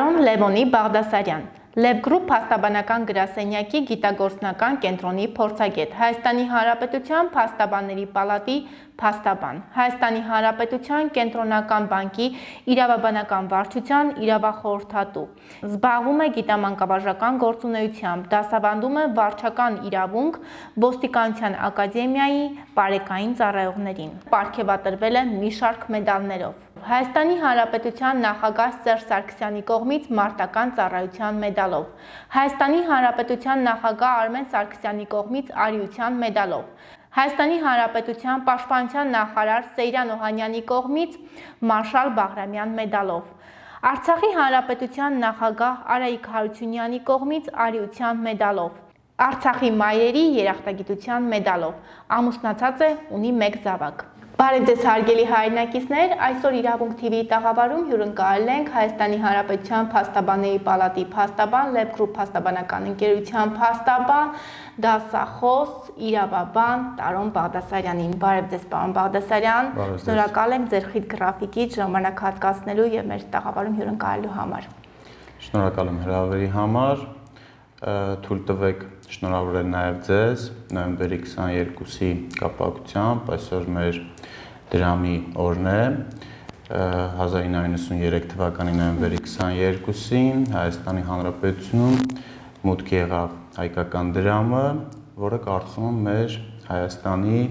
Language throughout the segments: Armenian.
Պարոն Լևոնի Բաղդասարյան Լև գրուպ փաստաբանական գրասենյակի գիտագործնական կենտրոնի փորձագետ Հայաստանի Հանրապետության փաստաբանների պալատի փաստաբան Հայաստանի Հանրապետության կենտրոնական բանկի իրավաբանական վարչության իրավախորհրդատու զբաղվում է գիտամանկավարժական գործունեությամբ դասավանդում է վարչական իրավունք ոստիկանության ակադեմիայի բարեկային ծառայողներին ապարգևատրվել է մի շարք մեդալներով Հայաստանի Հանրապետության նախագահ Սերժ Սարգսյանի կողմից մարտական ծառայության մեդալով, Հայաստանի Հանրապետության նախագահ Արմեն Սարգսյանի կողմից արիության մեդալով, Հայաստանի Հանրապետության Պաշտպանության նախարար Սեյրան Օհանյանի կողմից Մարշալ Բաղրամյան մեդալով, Արցախի Հանրապետության նախագահ Արայիկ Հարությունյանի կողմից արիության մեդալով, Արցախի մայրերի երախտագիտության մեդալով, ամուսնացած է, ունի 1 զավակ։ Բարև ձեզ հարգելի հայրենակիցներ, այսօր Իրավունք TV-ի տաղավարում հյուրընկալել ենք Հայաստանի Հանրապետության Փաստաբանների պալատի փաստաբան, Lab Group փաստաբանական ընկերության փաստաբան, դասախոս, իրավաբան Տարոն Բաղդասարյանին։ Բարև ձեզ, պարոն Բաղդասարյան։ Շնորհակալ ենք ձեր խիտ գրաֆիկից ժամանակ հատկացնելու եւ մեր տաղավարում հյուրընկալելու համար։ Շնորհակալ եմ հրավերի համար։ Թույլ տվեք շնորհավորել նաև ձեզ նոյեմբերի 22-ի կապակցությամբ այսօր մեր դրամի օրն է 1993 թվականի նոյեմբերի 22-ին Հայաստանի Հանրապետությունում մուտք եղավ հայկական դրամը, որը կարծում եմ մեր Հայաստանի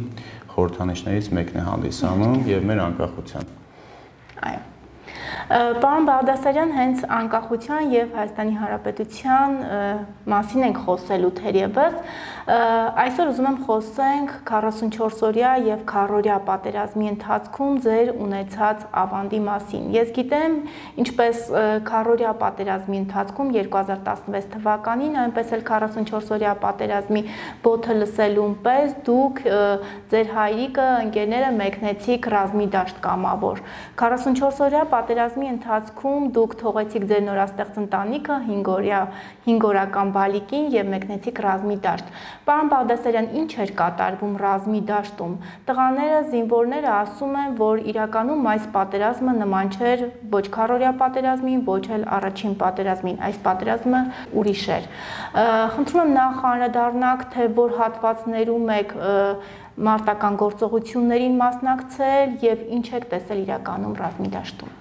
խորհրդանիշներից մեկն է հանդիսանում եւ մեր անկախության։ Այո։ Պարոն Բաղդասարյան, հենց անկախության եւ Հայաստանի Հանրապետության մասին ենք խոսելու թերևս, Այսօր ուզում եմ խոսենք 44-օրյա եւ 40-օրյա պատերազմի ընթացքում ձեր ունեցած ավանդի մասին։ Ես գիտեմ, ինչպես 40-օրյա պատերազմի ընթացքում 2016 թվականին, այնպես էլ 44-օրյա պատերազմի բոթը լսելուն պես դուք ձեր հայրիկը, ընկերները մեկնեցիք ռազմի դաշտ կամավոր։ 44-օրյա պատերազմի ընթացքում դուք թողեցիք ձեր նորաստեղծ ընտանիքը 5-օրյա 5-օրական բալիկին եւ մեկնեցիք ռազմի դաշտ։ Պարոն Բաղդասարյան, ինչ էր կատարվում ռազմի դաշտում։ Տղաները, զինվորները ասում են, որ իրականում այս պատերազմը նման չէր ոչ քարորյա պատերազմին, ոչ էլ առաջին պատերազմին։ Այս պատերազմը ուրիշ էր։ Խնդրում եմ նախ անդրադառնաք, թե որ հատվածներում եք մարտական գործողություններին մասնակցել եւ ինչ եք տեսել իրականում ռազմի դաշտում։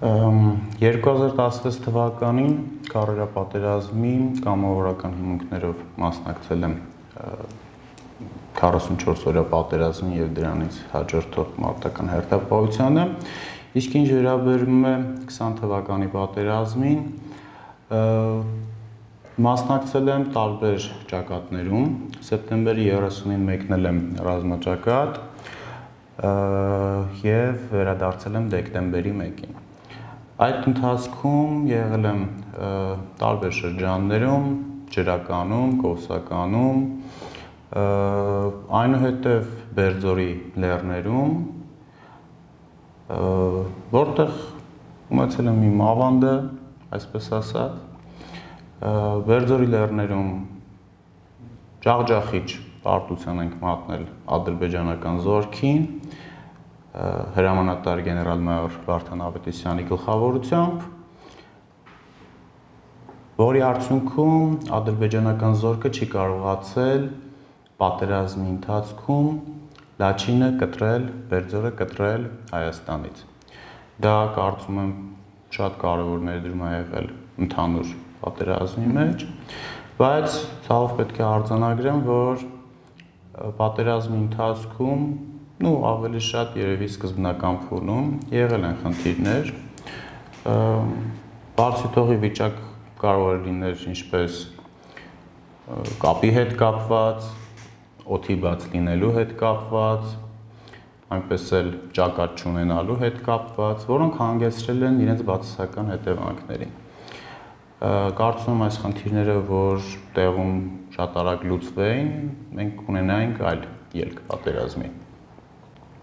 2016 թվականին Կարորա պատերազմի կամավորական հիմունքներով մասնակցել եմ 44 օրյա պատերազմին եւ դրանից հաջորդող մարտական հերթապահությանը իսկ ինչ վերաբերում է 20 թվականի պատերազմին մասնակցել եմ տարբեր ճակատներում սեպտեմբերի 30-ին մեկնել եմ ռազմաճակատ եւ վերադարձել եմ դեկտեմբերի 1-ին Այդ ընթացքում եղել եմ տարբեր շրջաններում, ջրականում, կովսականում, այնուհետև Բերձորի լեռներում, որտեղ ունեցել եմ իմ ավանդը, այսպես ասած, Բերձորի լեռներում ջաղջախիչ պարտության ենք մատնել ադրբեջանական զորքին, հրամանատար գեներալ-մայոր Վարդան Ավետիսյանի գլխավորությամբ, որի արդյունքում ադրբեջանական զորքը չի կարողացել պատերազմի ընթացքում Լաչինը կտրել, Բերձորը կտրել Հայաստանից։ Դա կարծում եմ շատ կարևոր ներդրում է եղել ընդհանուր պատերազմի մեջ, բայց ցավով պետք է արձանագրեմ, որ պատերազմի ընթացքում ու ավելի շատ երևի սկզբնական փուլում եղել են խնդիրներ բարձրթողի վիճակ կարող է լինել ինչպես կապի հետ կապված, օթի բաց լինելու հետ կապված, այնպես էլ ճակատ չունենալու հետ կապված, որոնք հանգեցրել են իրենց բացասական հետևանքներին։ Կարծում եմ այս խնդիրները, որ տեղում շատ արագ լուծվեին, մենք ունենայինք այլ ելք պատերազմի։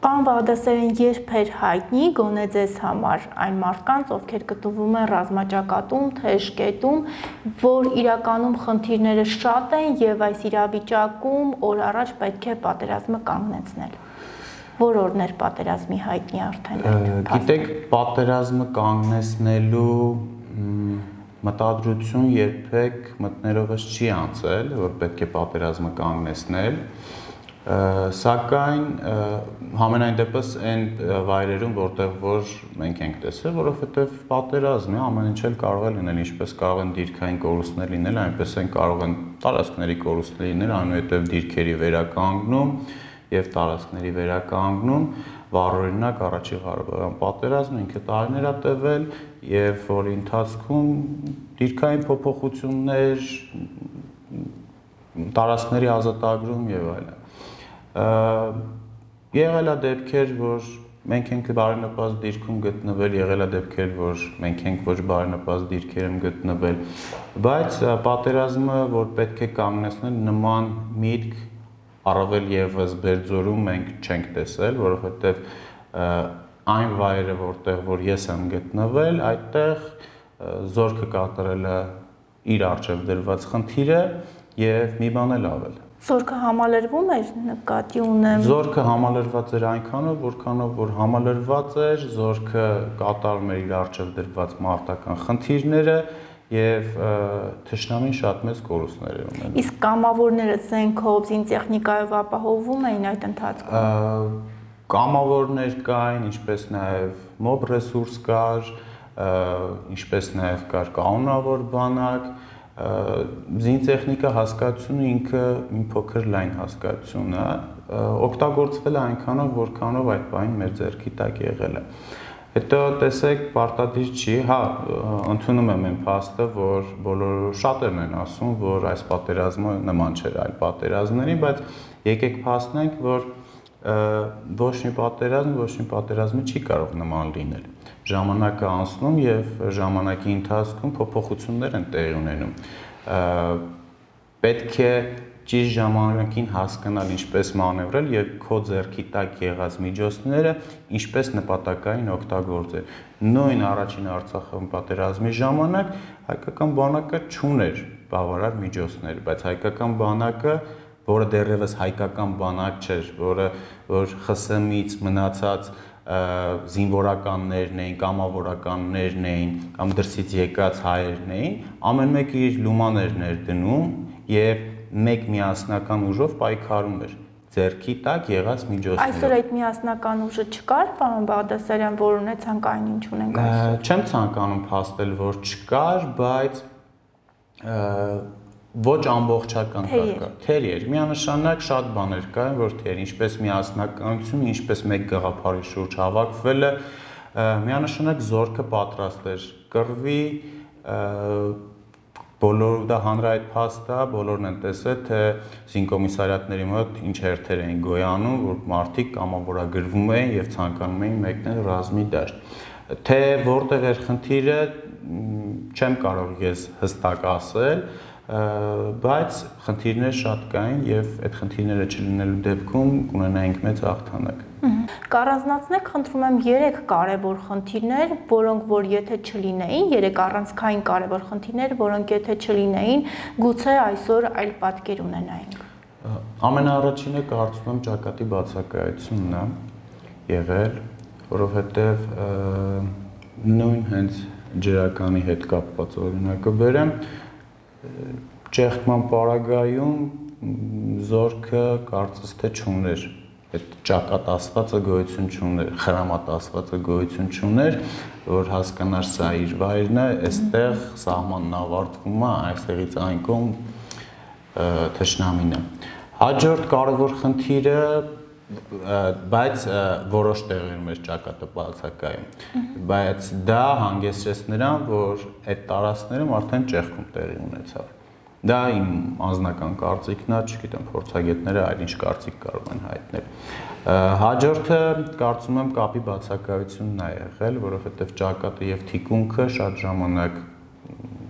Պարոն Բաղդասարյան, երբ էր հայտնի գոնե ձեզ համար այն մարդկանց, ովքեր գտնվում են ռազմաճակատում, թեժ կետում, որ իրականում խնդիրները շատ են եւ այս իրավիճակում օր առաջ պետք է պատերազմը կանգնեցնել։ Որ օրն էր պատերազմի հայտնի արդեն։ Գիտեք, պատերազմը կանգնեցնելու մտադրություն երբեք մտներովս չի անցել, որ պետք է պատերազմը կանգնեցնել, սակայն համենայն դեպս այն վայրերում, որտեղ որ մենք ենք տեսել, որովհետև պատերազմն է, ամեն ինչ էլ կարող է լինել, ինչպես կարող են դիրքային կորուստներ լինել, այնպես են կարող են տարածքների կորուստներ լինել, այնուհետև դիրքերի վերականգնում եւ տարածքների վերականգնում վառօրինակ առաջի Ղարաբաղյան պատերազմը ինքը տարիներ է տևել եւ որի ընթացքում դիրքային փոփոխություններ տարածքների ազատագրում եւ այլն եղել է դեպքեր, որ մենք ենք բարենպաստ դիրքում գտնվել, եղել է դեպքեր, որ մենք ենք ոչ բարենպաստ դիրքերում գտնվել, բայց պատերազմը, որ պետք է կանգնեցնել նման միտք առավել եւս Բերձորում մենք չենք տեսել, որովհետեւ այն վայրը, որտեղ որ ես եմ գտնվել, այդտեղ զորքը կատարել է իր արժև դրված խնդիրը եւ մի բան էլ ավել Զորքը համալրվում էր նկատի ունեմ։ Զորքը համալրված էր այնքանով, որքանով որ համալրված էր, զորքը կատարում էր իր արժև դրված մարտական խնդիրները եւ թշնամին շատ մեծ կորուստներ էր ունենում։ Իսկ կամավորները զենքով, զինտեխնիկայով ապահովում էին այդ ընթացքում։ Կամավորներ կային, ինչպես նաեւ մոբ ռեսուրս կար, ինչպես նաեւ կար կանոնավոր բանակ, զինտեխնիկա հասկացությունը ինքը մի փոքր լայն հասկացություն է, օգտագործվել է այնքանով, որքանով այդ բանին մեր ձեռքի տակ եղել է։ Հետո տեսեք, պարտադիր չի, հա, ընդունում եմ այն փաստը, որ բոլորը շատերն են ասում, որ այս պատերազմը նման չէր այլ պատերազմների, բայց եկեք փաստենք, որ ոչ մի պատերազմ, ոչ մի պատերազմը չի կարող նման լինել ժամանակը անցնում եւ ժամանակի ընթացքում փոփոխություններ են տեղի ունենում պետք է ճիշտ ժամանակին հասկանալ ինչպես մանևրել եւ քո ձեռքի տակ եղած միջոցները ինչպես նպատակային օգտագործել։ Նույն առաջին Արցախի պատերազմի ժամանակ հայկական բանակը չուներ բավարար միջոցներ, բայց հայկական բանակը որը դեռևս հայկական բանակ չէր, որը որ ԽՍՀՄ-ից մնացած զինվորականներն էին, կամավորականներն էին, կամ դրսից եկած հայերն էին, ամեն մեկը իր լումաներն էր դնում եւ մեկ միասնական ուժով պայքարում էր. ձերքի տակ եղած միջոցները։ Այսօր այդ միասնական ուժը չկար, պարոն Բաղդասարյան, որ ունեցանք այն ինչ ունենք այսօր։ Չեմ ցանկանում փաստել, որ չկար, բայց ոչ ամբողջական կարգ։ Թերի էր։ Միանշանակ շատ բաներ կային, որ թեր, ինչպես միասնականություն, ինչպես մեկ գաղափարի շուրջ հավաքվելը, միանշանակ զորքը պատրաստ էր կռվի, բոլոր դա հանրայդ փաստ է, բոլորն են տեսել, թե զինկոմիսարիատների մոտ ինչ հերթեր էին գոյանում, որ մարդիկ կամավորագրվում էին եւ ցանկանում էին մեկնել ռազմի դաշտ։ Թե որտեղ էր խնդիրը, չեմ կարող ես հստակ ասել, բայց խնդիրներ շատ կային եւ այդ խնդիրները չլինելու դեպքում կունենայինք մեծ հաղթանակ։ Կառանձնացնեք, խնդրում եմ 3 կարևոր խնդիրներ, որոնք որ եթե չլինեին, 3 առանցքային կարևոր խնդիրներ, որոնք եթե չլինեին, գուցե այսօր այլ պատկեր ունենայինք։ Ամենաառաջինը կարծում եմ ճակատի բացակայությունն է եղել, որովհետև նույն հենց ջրականի հետ կապված օրինակը բերեմ, ճեղքման պարագայում զորքը կարծես թե չուներ այդ ճակատ ասվածը գոյություն չուներ, խրամատ ասվածը գոյություն չուներ, որ հասկանար սա իր վայրն է, այստեղ սահմանն ավարտվում է, այստեղից այն կողմ թշնամին է։ Հաջորդ կարևոր խնդիրը բայց որոշ տեղերում է ճակատը բացակայում բայց դա հանգեցրեց նրան որ այդ տարածքներում արդեն ճեղքում տեղի ունեցավ դա իմ անձնական կարծիքն է չգիտեմ փորձագետները այլ ինչ կարծիք կարող են հայտնել հաջորդը կարծում եմ կապի բացակայությունն է եղել որովհետև ճակատը եւ թիկունքը շատ ժամանակ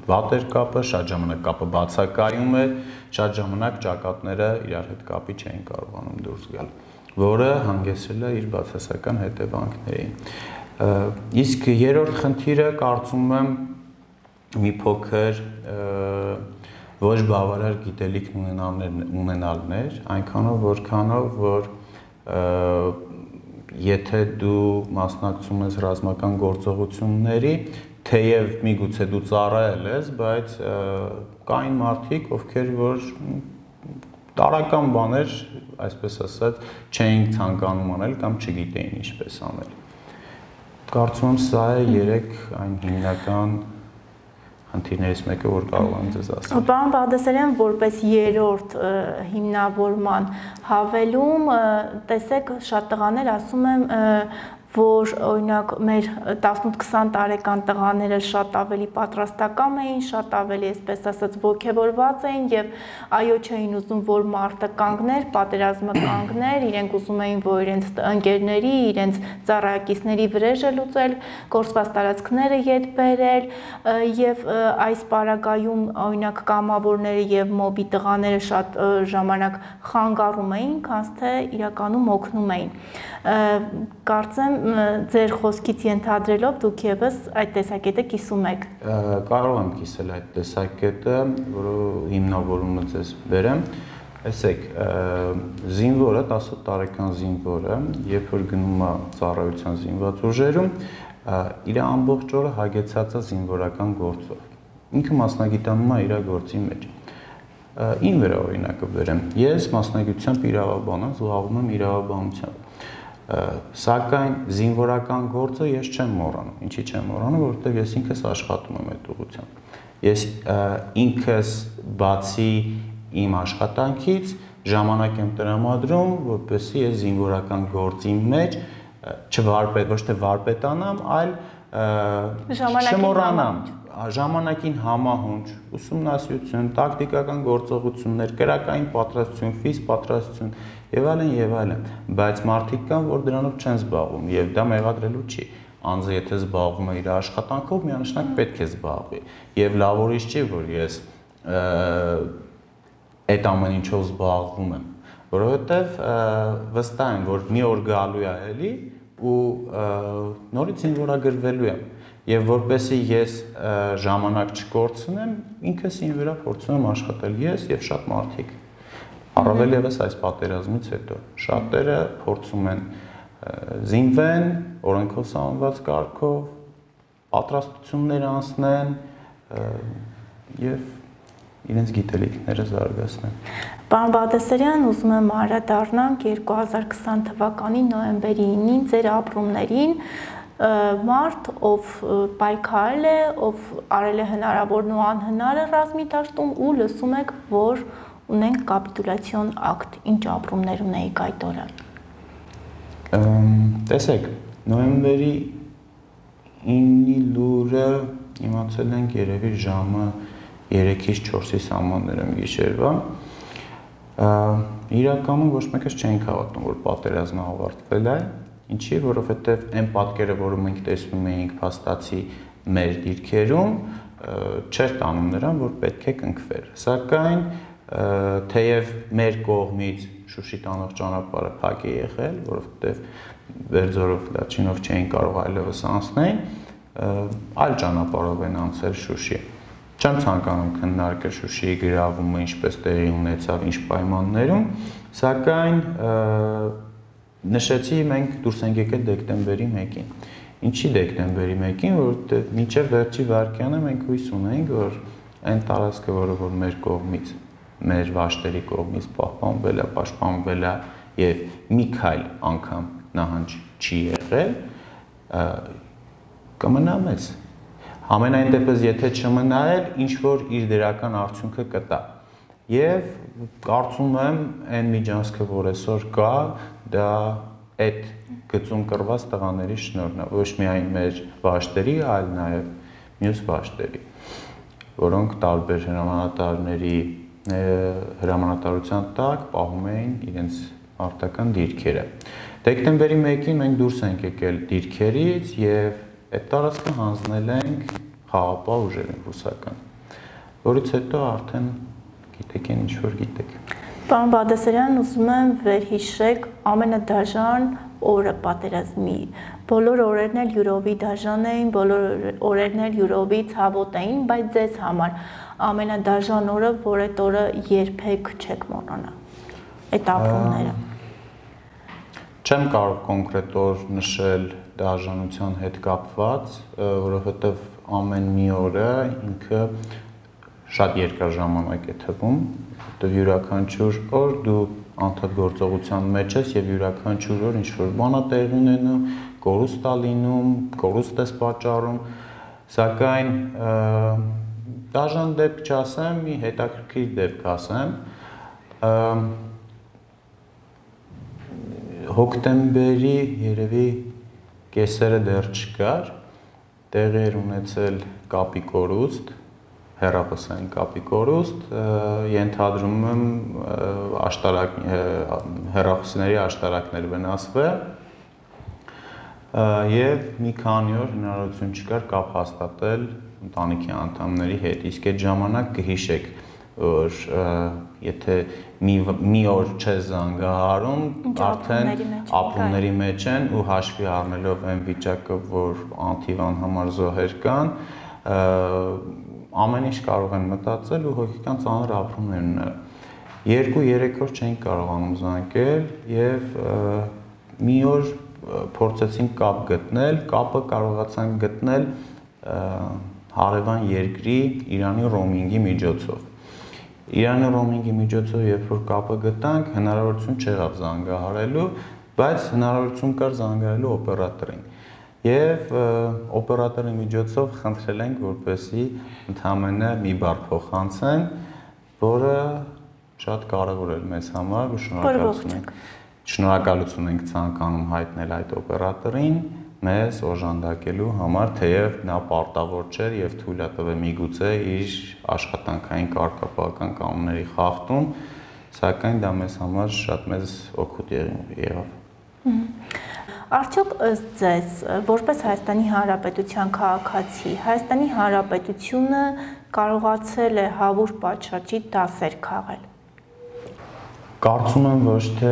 վատ էր կապը, շատ ժամանակ կապը բացակայում էր, շատ ժամանակ ճակատները իրար հետ կապի չէին կարողանում դուրս գալ որը հանգեցրել է իր բացասական հետևանքներին։ Իսկ երրորդ խնդիրը կարծում եմ մի փոքր ոչ բավարար գիտելիք ունենալներ, այնքանով որքանով որ եթե դու մասնակցում ես ռազմական գործողությունների, թեև միգուցե դու ծառայել ես, բայց կային մարդիկ, ովքեր որ տարական բաներ, այսպես ասած, չէին ցանկանում անել կամ չգիտեին ինչպես անել։ Կարծում եմ սա է երեք այն հիմնական խնդիրներից մեկը, որ կարող եմ ձեզ ասել։ Պարոն Բաղդասարյան, որպես երրորդ հիմնավորման հավելում, տեսեք, շատ տղաներ ասում եմ, որ օրինակ մեր 18-20 տարեկան տղաները շատ ավելի պատրաստակամ էին, շատ ավելի, այսպես ասած, ողջևորված էին եւ այո չէին ուզում, որ մարդը կանգներ, պատերազմը կանգներ, իրենք ուզում էին, որ իրենց ընկերների, իրենց ծառայակիցների վրեժը լուծել, կորսված տարածքները յետ բերել եւ այս պարագայում օրինակ կամավորները եւ մոբի տղաները շատ ժամանակ խանգարում էին, քանց թե իրականում օգնում էին կարծեմ ձեր խոսքից ենթադրելով դուք եւս այդ տեսակետը կիսում եք կարող եմ կիսել այդ տեսակետը որը հիմնավորումը ձեզ բերեմ Այսեք, զինվորը, 10 տարեկան զինվորը, երբ որ գնում է ծառայության զինված ուժերում, իր ամբողջ օրը հագեցած է զինվորական գործով։ Ինքը մասնագիտանում է իր գործի մեջ։ Ին վրա օրինակը բերեմ։ Ես մասնագիտությամբ իրավաբան եմ, զբաղվում եմ իրավաբանությամբ Սակայն զինվորական գործը ես չեմ մոռանում։ Ինչի չեմ մոռանում, որովհետև ես ինքս աշխատում եմ այդ ուղղությամբ։ Ես ինքս բացի իմ աշխատանքից ժամանակ եմ տրամադրում, որպեսզի ես զինվորական գործի մեջ չվարպետ, ոչ թե վարպետանամ, այլ չմոռանամ ժամանակին համահունչ, ուսումնասիրություն, տակտիկական գործողություններ, քրակային պատրաստություն, ֆիզ պատրաստություն եւ այլն եւ այլն, բայց մարդիկ կան, որ դրանով չեն զբաղվում եւ դա մեղադրելու չի անձը եթե զբաղվում է իր աշխատանքով, միանշանակ պետք է զբաղվի։ Եվ լավ ուրիշ չի, որ ես այդ ամեն ինչով զբաղվում եմ, որովհետև վստահ եմ, որ մի օր գալու է էլի ու նորից ինվորագրվելու եմ։ Եվ որպեսի ես ժամանակ չկորցնեմ, ինքս ին վրա փորձում եմ աշխատել ես եւ շատ մարդիկ Առավել եւս այս պատերազմից հետո շատերը փորձում են զինվեն, օրենքով սահմանված կարգով, պատրաստություններ անցնեն եւ իրենց գիտելիքները զարգացնեն։ Պարոն Բադասարյան, ուզում եմ անդրադառնանք 2020 թվականի նոյեմբերի 9-ին ձեր ապրումներին մարդ, ով պայքարել է, ով արել է հնարավորն ու անհնարը ռազմի դաշտում ու լսում եք, որ ունենք կապիտուլյացիոն ակտ, ինչ ապրումներ ունեիք այդ օրը։ Տեսեք, նոյեմբերի 9-ի լուրը իմացել ենք երևի ժամը 3-ից 4-ի սահմաններում գիշերվա։ Իրականում ոչ մեկս չենք հավատում, որ պատերազմը ավարտվել է, ինչի, որովհետև այն պատկերը, որը մենք տեսնում էինք փաստացի մեր դիրքերում, չէր տանում նրան, որ պետք է կնքվեր։ Սակայն թեև մեր կողմից Շուշի տանող ճանապարհը փակ է եղել, որովհետև Վերձորով Լաչինով չէին կարող այլևս անցնել, այլ ճանապարհով են անցել Շուշի։ Չեմ ցանկանում քննարկել Շուշիի գրավումը ինչպես տեղի ունեցավ, ինչ պայմաններում, սակայն նշեցի մենք դուրս ենք եկել դեկտեմբերի 1-ին։ Ինչի դեկտեմբերի 1-ին, որովհետև մինչև վերջի վարկյանը մենք հույս ունենք, որ այն տարածքը, որը որ մեր կողմից մեր վաշտերի կողմից պահպանվել է, պաշտպանվել է եւ մի քայլ անգամ նահանջ չի եղել, կմնա մեզ։ Համենայն դեպս եթե չմնա էլ ինչ որ իր դրական արդյունքը կտա։ Եվ կարծում եմ այն միջանցքը, որ այսօր կա, դա այդ գծում կրված տղաների շնորհն է, ոչ միայն մեր վաշտերի, այլ նաև մյուս վաշտերի, որոնք տարբեր հրամանատարների հրամանատարության տակ պահում էին իրենց արտական դիրքերը։ Դեկտեմբերի 1-ին մենք դուրս ենք եկել դիրքերից եւ այդ տարածքը հանձնել ենք խաղապահ ուժերին ռուսական, որից հետո արդեն գիտեք այն ինչ որ գիտեք։ Պարոն Բադասարյան, ուզում եմ վերհիշեք ամենադաժան օրը պատերազմի։ Բոլոր օրերն էլ յուրովի դաժան էին, բոլոր օրերն էլ յուրովի ցավոտ էին, բայց ձեզ համար ամենադաժան օրը, որ այդ օրը երբեք չեք մոռանա։ Այդ ապրումները։ Չեմ կարող կոնկրետ օր նշել դաժանության հետ կապված, որովհետև ամեն մի օրը ինքը շատ երկար ժամանակ է թվում, որտեղ յուրաքանչյուր օր դու անդադ գործողության մեջ ես եւ յուրաքանչյուր օր ինչ որ բան է տեղի ունենում, կորուստ է լինում, կորուստ ես պատճառում, սակայն դաժան դեպք չասեմ, մի հետաքրքիր դեպք ասեմ, հոկտեմբերի երևի կեսերը դեռ չկար, տեղի էր ունեցել կապի կորուստ, հերապսային կապի կորուստ, ենթադրում եմ աշտարակ հերապսիների աշտարակներ վնասվել եւ մի քանի օր հնարավորություն չկար կապ հաստատել ընտանիքի անդամների հետ։ Իսկ այդ ժամանակ կհիշեք, որ եթե մի մի օր չէ զանգահարում, արդեն ապրումների մեջ են ու հաշվի առնելով այն վիճակը, որ անթիվան համար զոհեր կան, ամեն ինչ կարող են մտածել ու հոգեկան ծանր ապրումներ ունել։ 2-3 օր չէին կարողանում զանգել եւ մի օր փորձեցին կապ գտնել, կապը կարողացան գտնել հարևան երկրի Իրանի ռոմինգի միջոցով Իրանի ռոմինգի միջոցով երբ որ կապը գտանք, հնարավորություն չեղավ զանգահարելու, բայց հնարավորություն կար զանգահարելու օպերատորին։ Եվ օպերատորի միջոցով խնդրել ենք, որպեսի ընդհանրապես մի բառ փոխանցեն, որը շատ կարևոր էր մեզ համար ու շնորհակալություն ենք։ Շնորհակալություն ենք ցանկանում հայտնել այդ օպերատորին մեզ օժանդակելու համար, թեև նա պարտավոր չէր եւ թույլ է տվել միգուցե իր աշխատանքային կարգապահական կանոնների խախտում, սակայն դա մեզ համար շատ մեծ օգուտ եղավ։ Արդյոք ըստ ձեզ, որպես Հայաստանի Հանրապետության քաղաքացի, Հայաստանի Հանրապետությունը կարողացել է հավուր պատշաճի դասեր քաղել։ Կարծում եմ ոչ թե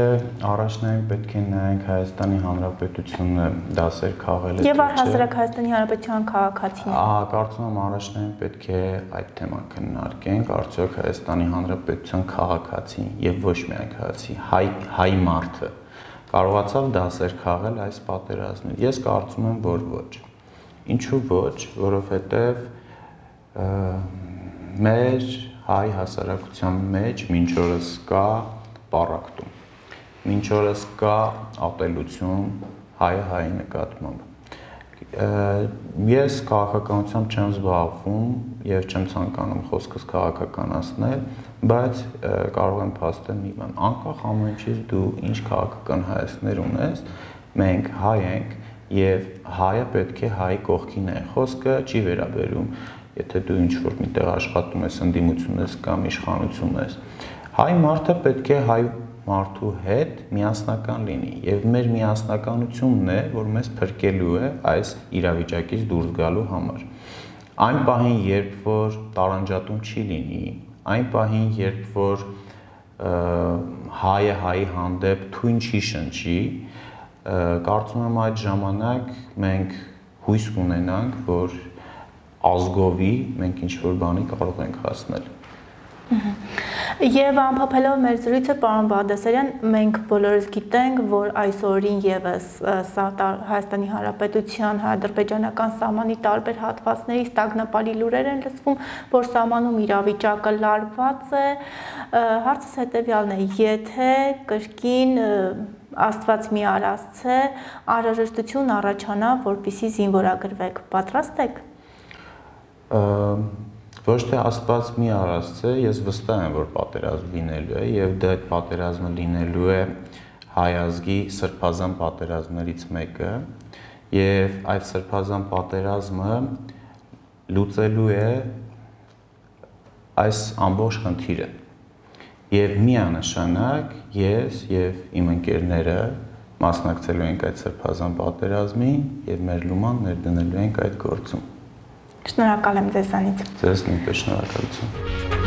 առաջնային պետք է նայենք Հայաստանի Հանրապետությունը դասեր քաղել է։ Եվ առհասարակ Հայաստանի Հանրապետության քաղաքացիներ։ Ահա, կարծում եմ առաջնային պետք է այդ թեման քննարկենք, արդյոք Հայաստանի Հանրապետության քաղաքացին եւ ոչ միայն քաղաքացի, հայ հայ մարդը կարողացավ դասեր քաղել այս պատերազմին։ Ես կարծում եմ, որ ոչ։ Ինչու ոչ, որովհետեւ մեր հայ հասարակության մեջ մինչ օրս կա պարակտում։ Մինչ օրս կա ատելություն հայը հայի նկատմամբ։ Ես քաղաքականությամբ չեմ զբաղվում եւ չեմ ցանկանում խոսքս քաղաքականացնել, բայց կարող եմ փաստել մի բան։ Անկախ ամեն ինչից դու ինչ քաղաքական հայացքներ ունես, մենք հայ ենք եւ հայը պետք է հայ կողքին է։ Խոսքը չի վերաբերում եթե դու ինչ որ միտեղ աշխատում ես, ընդդիմություն ես կամ իշխանություն ես հայ մարդը պետք է հայ մարդու հետ միասնական լինի եւ մեր միասնականությունն է, որ մեզ փրկելու է այս իրավիճակից դուրս գալու համար։ Այն պահին, երբ որ տարանջատում չի լինի, այն պահին, երբ որ հայը հայի հանդեպ թույն չի շնչի, կարծում եմ այդ ժամանակ մենք հույս կունենանք, որ ազգովի մենք ինչ որ բանի կարող ենք հասնել։ Եվ ամփոփելով մեր զրույցը, պարոն Բաղդասարյան, մենք բոլորս գիտենք, որ այսօրին եւս Հայաստանի Հանրապետության հայ-ադրբեջանական սահմանի տարբեր հատվածների ստագնապալի լուրեր են լսվում, որ սահմանում իրավիճակը լարված է։ Հարցս հետեւյալն է. եթե կրկին Աստված մի արածցե անհրաժեշտություն առաջանա, որպիսի զինվորագրվեք, պատրաստ եք ոչ թե Աստված մի արածցե, ես վստահ եմ, որ պատերազմ լինելու է եւ դա այդ պատերազմը լինելու է հայ ազգի սրբազան պատերազմներից մեկը եւ այդ սրբազան պատերազմը լուծելու է այս ամբողջ խնդիրը եւ միանշանակ ես եւ իմ ընկերները մասնակցելու ենք այդ սրբազան պատերազմին եւ մեր լուման ներդնելու ենք այդ գործում Շնորհակալ եմ ձեզանից։ Ձեզ նույնպես շնորհակալություն։